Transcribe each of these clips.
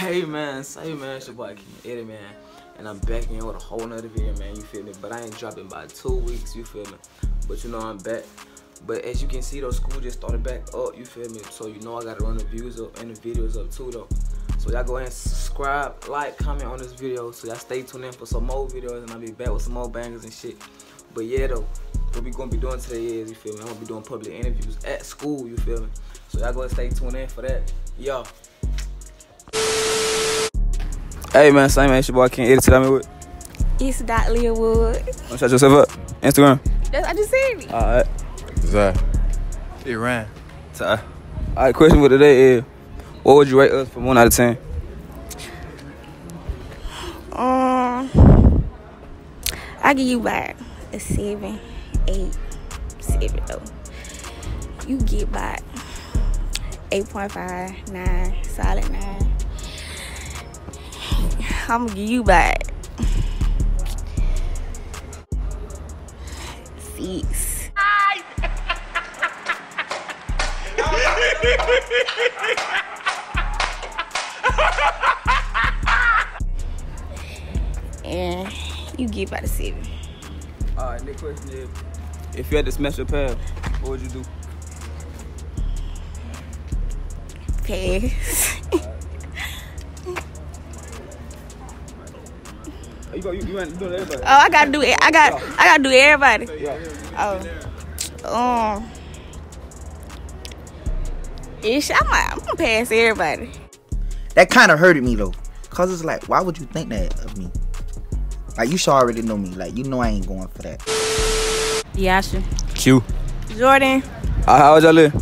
Hey man, say man, it's your boy King Iddy man, and I'm back in with a whole nother video man, you feel me? But I ain't dropping by two weeks, you feel me? But you know I'm back. But as you can see though, school just started back up, you feel me? So you know I gotta run the views up and the videos up too though. So y'all go ahead and subscribe, like, comment on this video. So y'all stay tuned in for some more videos and I'll be back with some more bangers and shit. But yeah though, what we gonna be doing today is, you feel me? I'm gonna be doing public interviews at school, you feel me? So y'all go ahead and stay tuned in for that. Yo. Hey man, same man, it's your boy King Edit it. I'm here with East Dot Learwood. Don't shut yourself up. Instagram. That's I just said it. Alright. Zai. Iran. Ty. Alright, question for today is what would you rate us from one out of ten? Um I give you back a seven, eight, seven though. You get back 8.5, 9, solid 9. I'ma give you back. Peace. and you get by the seven. Alright, next question is if you had to smash a pair, what would you do? Pass. You go, you, you ain't doing everybody. Oh, I gotta do it. I got. I gotta do everybody. Yeah. Oh. Um. Ish, I'm, I'm gonna pass everybody. that kind of hurted me though, cause it's like, why would you think that of me? Like you should already know me. Like you know I ain't going for that. Yasha, Q. Jordan, Alright, how old y'all live?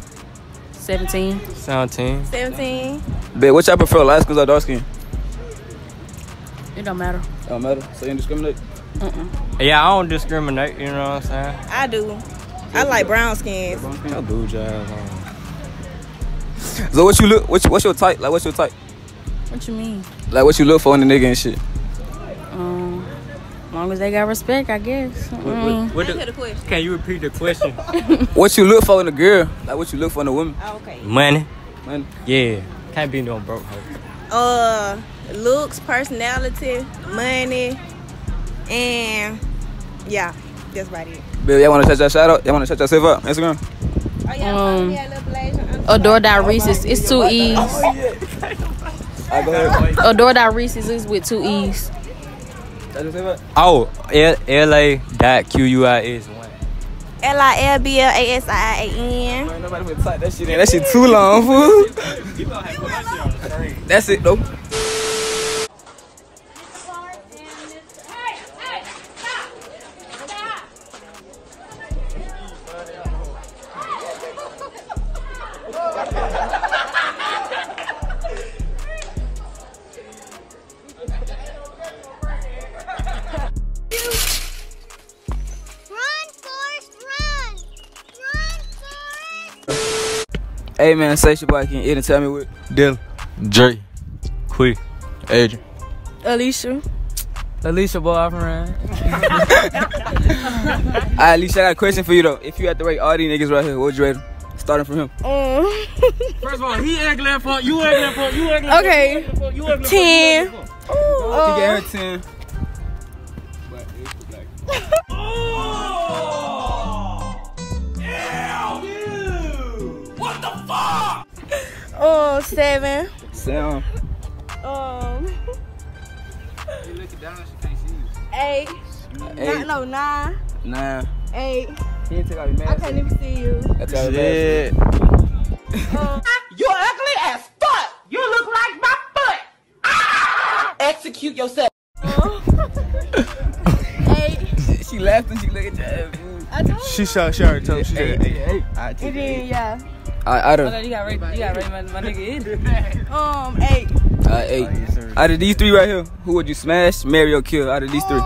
17. 17. 17. Bet, what y'all prefer, light skin or dark skin? It don't matter. Don't matter. So you don't discriminate? Yeah, I don't discriminate, you know what I'm saying? I do. I like brown skins. I do jazz on. So what you look, what's, what's your type? Like, what's your type? What you mean? Like, what you look for in the nigga and shit? Um, as long as they got respect, I guess. Mm. What Answer the, the question. can you repeat the question? What you look for in a girl? Like, what you look for in a woman? Okay. Money. Man, Yeah. Can't be no broke hoe. Uh, looks, personality, money, and yeah, that's about it. bet, y'all wanna shut your shout out? Y'all wanna shut yourself up? Instagram? Oh yeah, Um, yeah, little Blasian. Adore Dot Reese's. It's two E's. Alright, go ahead. Adore Dot Reese's is with two E's. Shut yourself up. Oh, L L A dot Q U I S one. L I L B L A S I A N. Nobody finna type that shit in. That shit too long, fool. That's it, though. Hey, man, say your boy can and tell me what. Dylan. Dre. Quick. Adrian. Alicia. Alicia boyfriend. Alright, Alicia, I got a question for you, though. If you had to rate all these niggas right here, what would you rate them? Starting from him. Um, First of all, he ugly for you ugly for you ugly Okay. for you ugly for Ten. you ugly for. He gave uh, her 10. uh, seven. Sam. Um, eight. Eight. Nine, no, nine. Nine. Eight. He didn't take out his I can't even see you. That's all Shit. Um, You ugly as fuck. You look like my foot. Ah! Execute yourself. eight. She laughed and she looked at your ass. fool. I told you. She shot, she already told me. She Hey, said, hey, hey. I And then, yeah. Alright, out of, You got rate, you got rate my, my nigga Um, eight. uh, eight. Out of these three right here, who would you smash, marry, or kill? Out of these three.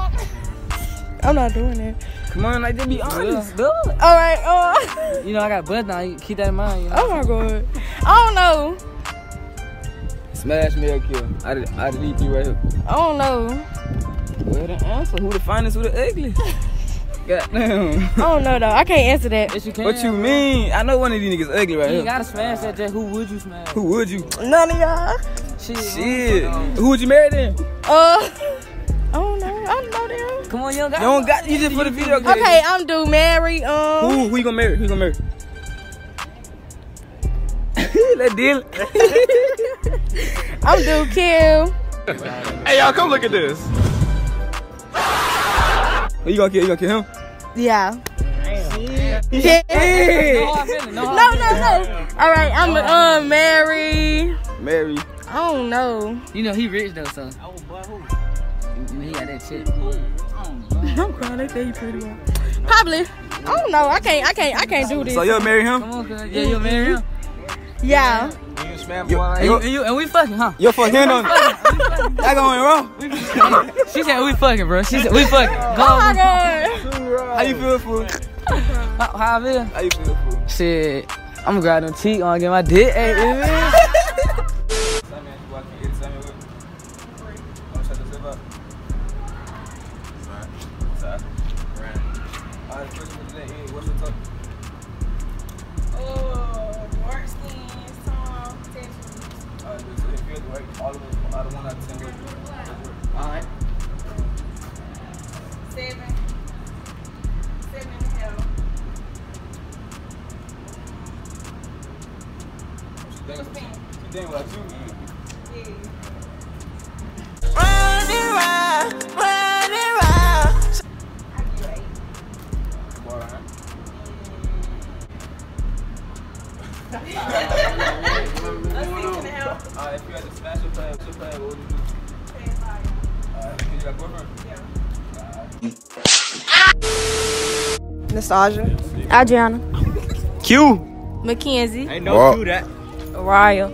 I'm not doing it. Come on, like, just be honest. Good. All right. Uh, You know, I got buzz now. Keep that in mind. You know? oh my god. I don't know. Smash, marry, or kill. Out of, out of these three right here. I don't know. Go ahead and answer. Who the finest, who the ugly? Goddamn. I don't know though. I can't answer that. Yes, you can. What you mean? I know one of these niggas ugly right You here. gotta smash that. Just who would you smash? Who would you? None of y'all. Shit. Who would you marry then? Uh, I don't know. I don't know them. Come on, you don't got You don't got you just for the video game. Okay, I'm do marry. Um, Who who you gonna marry? Who you gonna marry? Let's deal. I'm do Kim. Hey y'all, come look at this. Who you gonna kill? You gonna kill him? Yeah. Yeah. No, no, no. All right, I'm um marry. Mary. I don't know. You know he rich though, so. You know, he got that shit. I'm crying. They say you pretty well. Probably. I don't know. I can't. I can't. I can't do this. So you'll marry him? Come on, cuz. Yeah, you'll marry him. Yeah. You, And, you, and, you, and we fucking, huh? you're for him on That going wrong. She said we fucking, bro. She said we fucking. Go. Oh my god. How you feel, fool? How, how I feel? How you feel, fool? Shit. I'm gonna grab them cheek on, get my dick. Hey, Nostalgia. Adriana. Q. Mackenzie. Ain't no Q that. Raya.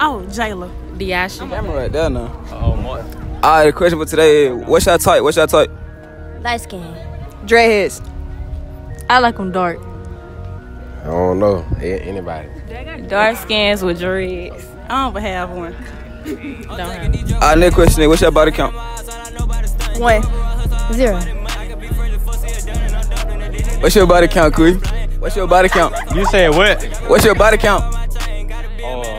Oh, Jayla. Diashi. Camera right there now. Oh, Mark. Alright, the question for today is what's your type? What's your type? Light skin. Dreadheads. I like them dark. I don't know. Anybody. Dark skins with dreads. I don't have one. Don't have. Alright, next question is what's your body count? One. Zero. What's your body count, Kui? What's your body count? You said what? What's your body count? Oh.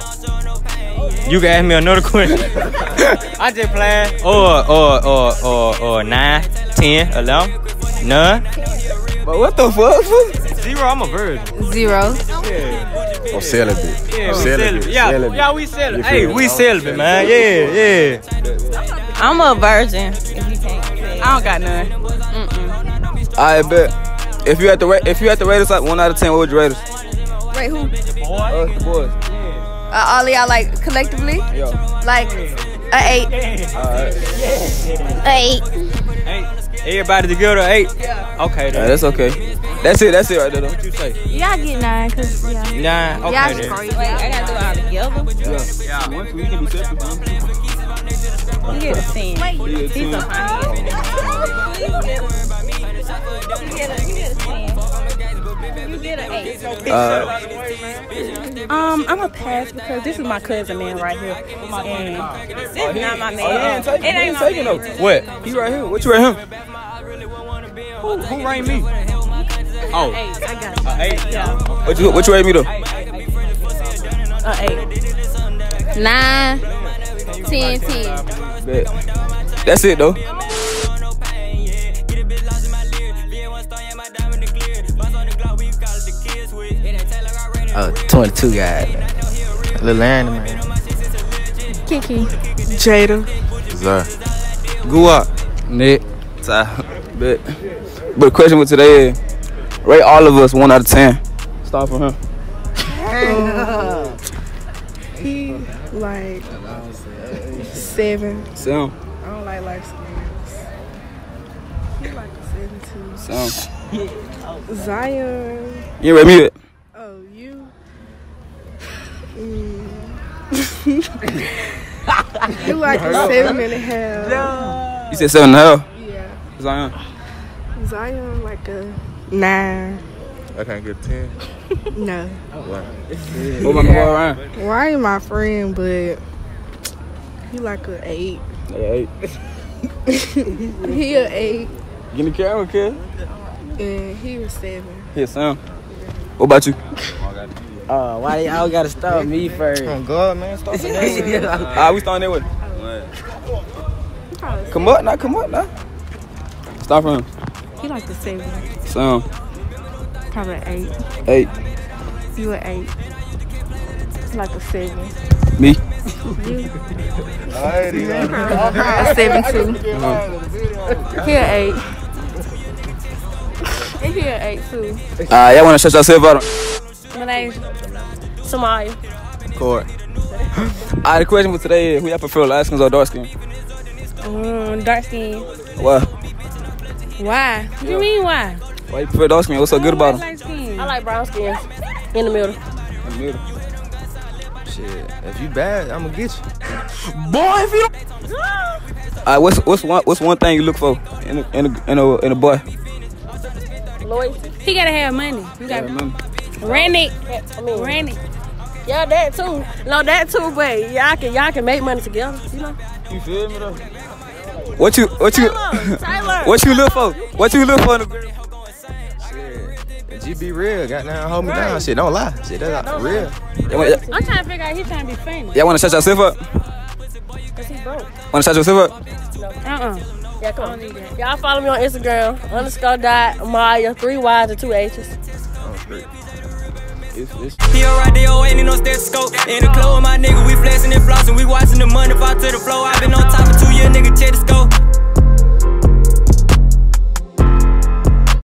You can ask me another question. I just playing. Or, or, or, or, or 9, 10, 11, none. But what the fuck? Zero, I'm a virgin. Zero. I'm celibate. Yeah, we celibate. celibate. Yeah, celibate. yeah, we celibate. Hey, we celibate, man. Yeah, yeah. I'm a virgin. If you can't. I don't got none. I bet. If you had to rate, if you had to rate us like one out of ten, what would you rate us? Wait, who? Us, the boys. Uh, all of y'all like collectively? Yo. Like a eight. Alright. A eight. Hey, everybody together, eight. Okay, Yeah, that's okay. That's it. That's it right there. Though. What you say? Y'all get nine, cause yeah. Nine. Okay, Y'all then. Wait, I gotta do it all together. Yeah. One, two, you can be separate. man. Get a ten. You get a He's ten. so funny. You get a, you get a ten. You get an eight. Alright. Um, I'm a pass because this is my cousin man right here. And this is not my Oh, man. ain't taking. It He ain't ain't taking no. What? He right here. What you rate him? Who, who rang me? Oh, Eight. I got uh, eight. Yeah. What you What you rate me though? A eight. Nine. Ten, ten. Bet. That's it though. Oh, 22 guy. Little animal. Kiki. Jada. Zar. Go. Nick. Ty. Bet. But the question for today is rate all of us one out of ten. Start from him. He like seven. Sam. I don't like light skins. He like a seven too. Sam. Zion. You ain't rate me. Oh, you. Mm. you like a seven and a half. You said seven and a half. Yeah. Zion. Zion like a nine. I can't get 10. No. What my boy Ryan? Ryan my friend, but he like a eight. Hey, he a eight, Get the camera, kid. and he was seven. Here, Sam. What about you? Oh, why y'all gotta stop me first? Oh God, man, stop it. Alright, we starting there with. Come up, now, come up, now. Start from He like the seven. some Probably an eight. eight. You an eight. He like a seven. Me. You. a seven too. Uh-huh. He an eight. And he an eight too. Alright, y'all wanna shut yourself out? My name's Samaya. Court. Alright, the question for today is who y'all prefer, light skins or dark skin? Mm, dark skin. Why? Why? What do you mean why? Why you prefer dark skin? What's so good about them? Light skin. I like brown skin. In the middle. In the middle. Shit, if you bad, I'ma get you. Boy, if you don't. Alright, what's what's one what's one thing you look for in a in a in a, in a boy? Loyalty. He gotta have money. You gotta man. rent it. I mean, rent it. Yeah, that too. No, that too. But y'all can y'all can make money together. You know. You feel me though? What you what you Tyler, Tyler. what you look for? What you look for in a girl? Shit, G be real. Goddamn, hold me down. Shit, don't lie. Shit, that's not real. Y'all wanna, I'm trying to figure out. He trying to be famous. y'all wanna shut yourself up? Cause he broke. Wanna shut yourself up? Uh uh Yeah, come on. Y'all follow me on Instagram. Underscore dot Maya. Three Y's and two H's it's, it's. He alright, they all ain't no stethoscope. In the club, my nigga, we flexing and flossing. We watching the money fall to the floor. i been on top of two year nigga, check the scope.